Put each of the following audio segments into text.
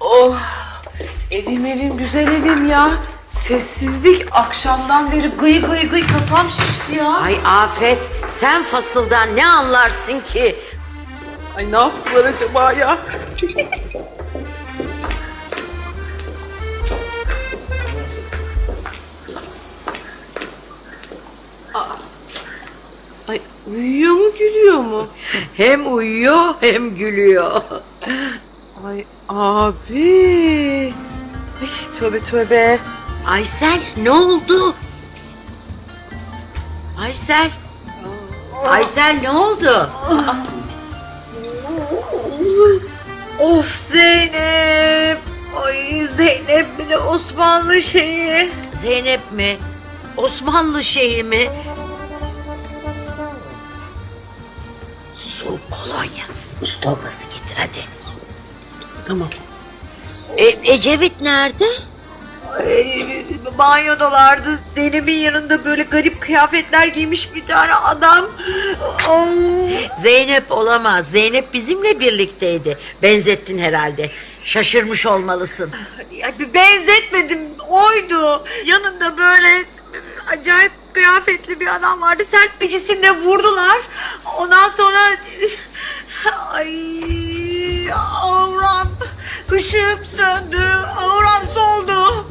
Oh evim evim güzel evim ya. Sessizlik akşamdan beri gıy gıy gıy kafam şişti ya. Ay Afet sen fasıldan ne anlarsın ki? Ay ne yaptılar acaba ya? Ay uyuyor mu gülüyor mu? Hem uyuyor hem gülüyor. Ay abi. Ay tövbe tövbe. Aysel ne oldu? Aysel. Aysel ne oldu? Of Zeynep. Ay Zeynep bir de Osmanlı şeyi. Zeynep mi? Osmanlı şeyhi mi? Su kolonya. Buz torbası getir hadi. Tamam. E, Ecevit nerede? Ay, banyodalardı. Zeynep'in yanında böyle garip kıyafetler giymiş bir tane adam. Ay, Zeynep olamaz. Zeynep bizimle birlikteydi. Benzettin herhalde. Şaşırmış olmalısın. ya bir benzetmedim. Oydu. Yanında böyle acayip kıyafetli bir adam vardı. Sert bicisinde vurdular. Ondan sonra... Ay avram. Işığım söndü. Avram soldu.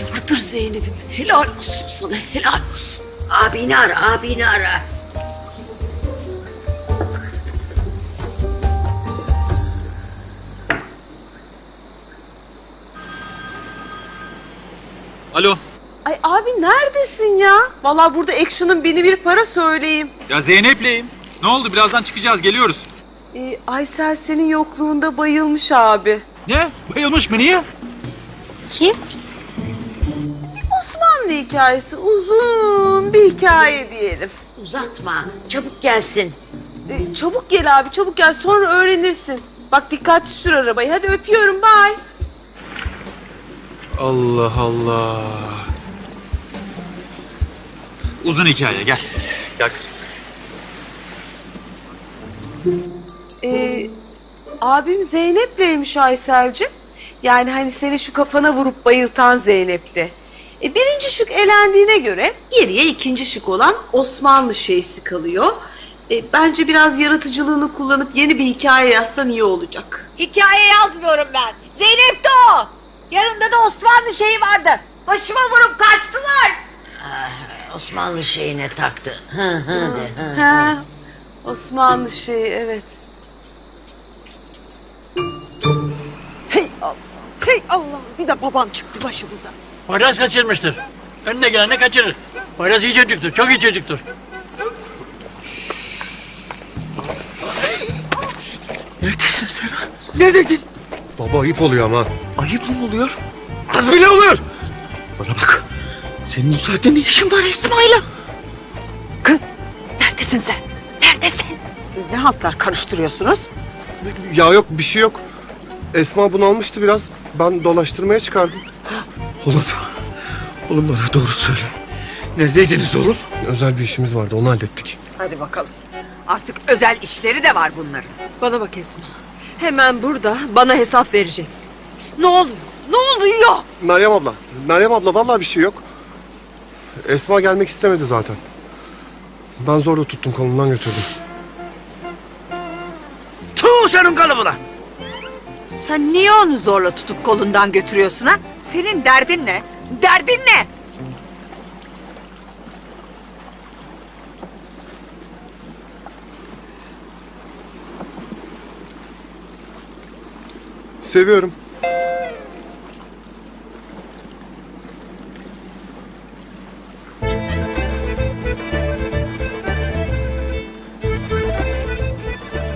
Yavrudur Zeynep'im. Helal olsun sana helal olsun. Abini ara, abini ara. Alo. Ay abi neredesin ya? Vallahi burada action'ın bini bir para söyleyeyim. Ya Zeynep'leyim. Ne oldu? Birazdan çıkacağız. Geliyoruz. Ee, Aysel senin yokluğunda bayılmış abi. Ne? Bayılmış mı? Niye? Osmanlı hikayesi uzun bir hikaye diyelim. Uzatma. Çabuk gelsin. Ee, çabuk gel abi çabuk gel sonra öğrenirsin. Bak dikkatli sür arabayı hadi öpüyorum bye. Allah Allah. Uzun hikaye. Gel. Gel kızım. Ee, abim Zeynep'leymiş Aysel'cim. Yani hani seni şu kafana vurup bayıltan Zeynep'ti. E, birinci şık elendiğine göre geriye ikinci şık olan Osmanlı şeysi kalıyor. E, bence biraz yaratıcılığını kullanıp yeni bir hikaye yazsan iyi olacak. Hikaye yazmıyorum ben. Zeynep de o. Yanında da Osmanlı şeyi vardı. Başıma vurup kaçtılar. Osmanlı şeyine taktı. Hı hı de. Hı. Ha, Osmanlı şeyi evet. Hey Allah. Bir de babam çıktı başımıza. Poyraz kaçırmıştır. Önüne gelene kaçırır. Poyraz iyi çocuktur, çok iyi çocuktur. Neredesin sen? Neredeydin? Baba ayıp oluyor ama. Ayıp mı oluyor? Az bile oluyor. Bana bak. Senin bu saatte ne işin var İsmail'e? Kız, neredesin sen? Neredesin? Siz ne haltlar karıştırıyorsunuz? Ya yok bir şey yok. Esma bunu almıştı biraz. Ben dolaştırmaya çıkardım. Oğlum. Oğlum bana doğru söyle. Neredeydiniz oğlum? Özel bir işimiz vardı onu hallettik. Hadi bakalım. Artık özel işleri de var bunların. Bana bak Esma. Hemen burada bana hesap vereceksin. Ne oluyor? Ne oluyor? Meryem abla. Meryem abla vallahi bir şey yok. Esma gelmek istemedi zaten. Ben zorla tuttum kolundan götürdüm. Tuğ senin kalıbına. Sen niye onu zorla tutup kolundan götürüyorsun ha? Senin derdin ne? Derdin ne? Seviyorum.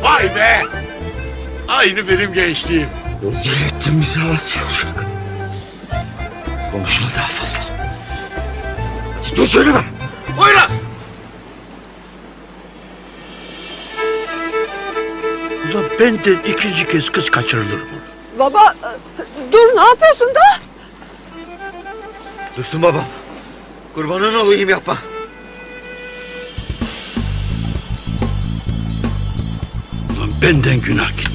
Vay be! Aynı benim gençliğim. Rezil ettin bizi Asya uşak. Konuşma daha fazla. Dur söyleme. Poyraz! Ulan benden ikinci kez kız kaçırılır mı? Baba, dur ne yapıyorsun da? Dursun babam. Kurbanın olayım yapma. Ulan benden günah gitti.